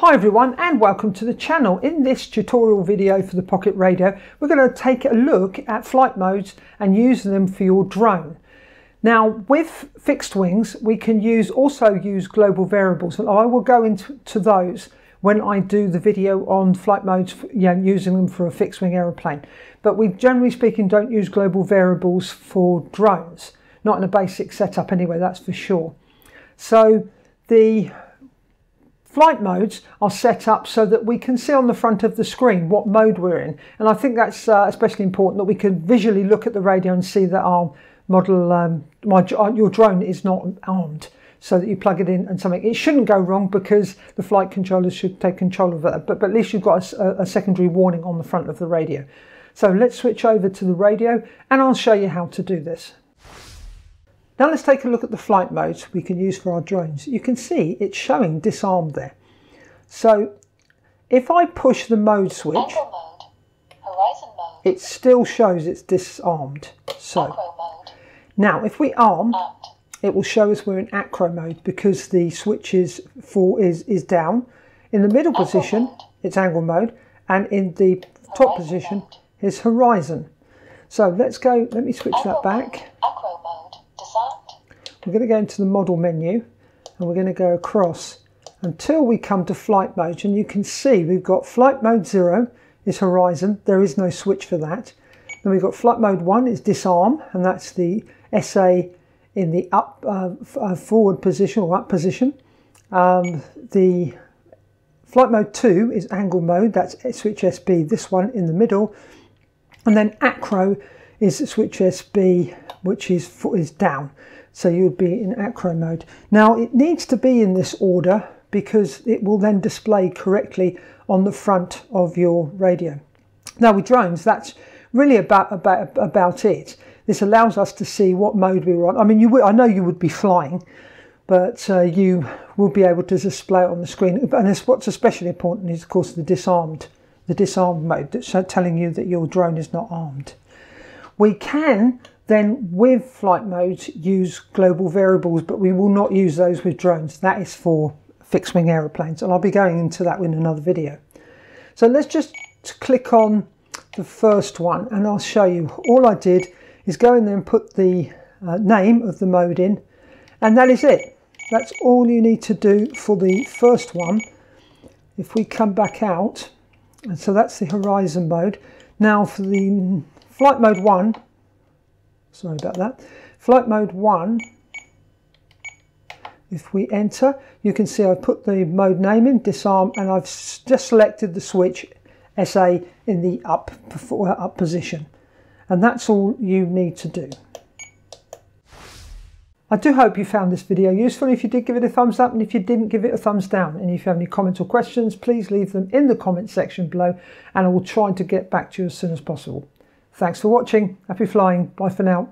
Hi everyone and welcome to the channel. In this tutorial video for the Pocket Radio we're going to take a look at flight modes and use them for your drone. Now with fixed wings we can use also use global variables and I will go into those when I do the video on flight modes yeah, using them for a fixed wing aeroplane. But we generally speaking don't use global variables for drones. Not in a basic setup anyway that's for sure. So the Flight modes are set up so that we can see on the front of the screen what mode we're in. And I think that's uh, especially important that we can visually look at the radio and see that our model, um, my, uh, your drone is not armed so that you plug it in and something. It shouldn't go wrong because the flight controllers should take control of it, but, but at least you've got a, a secondary warning on the front of the radio. So let's switch over to the radio and I'll show you how to do this. Now let's take a look at the flight modes we can use for our drones. You can see it's showing disarmed there. So if I push the mode switch, mode, mode, it still shows it's disarmed. So now if we arm, Armed. it will show us we're in acro mode because the switch is, for, is, is down. In the middle Angle position, mode. it's angle mode, and in the top Horizon position mode. is horizon. So let's go, let me switch Angle that back. Mode, acro mode, disarmed. We're going to go into the model menu and we're going to go across until we come to flight mode and you can see we've got flight mode 0 is horizon, there is no switch for that. Then we've got flight mode 1 is disarm and that's the SA in the up uh, uh, forward position or up position. Um, the flight mode 2 is angle mode, that's switch SB, this one in the middle. And then acro is switch SB, which is, is down. So you would be in acro mode. Now it needs to be in this order because it will then display correctly on the front of your radio. Now with drones, that's really about, about, about it. This allows us to see what mode we were on. I mean, you I know you would be flying, but uh, you will be able to display it on the screen. And what's especially important is, of course, the disarmed, the disarmed mode, that's telling you that your drone is not armed. We can then, with flight modes, use global variables, but we will not use those with drones. That is for fixed wing aeroplanes, and I'll be going into that in another video. So let's just click on the first one and I'll show you. All I did is go in there and put the uh, name of the mode in and that is it. That's all you need to do for the first one. If we come back out, and so that's the horizon mode. Now for the flight mode 1, sorry about that, flight mode 1 if we enter, you can see I've put the mode name in, disarm, and I've just selected the switch SA in the up, up position. And that's all you need to do. I do hope you found this video useful. If you did, give it a thumbs up, and if you didn't, give it a thumbs down. And if you have any comments or questions, please leave them in the comment section below, and I will try to get back to you as soon as possible. Thanks for watching. Happy flying. Bye for now.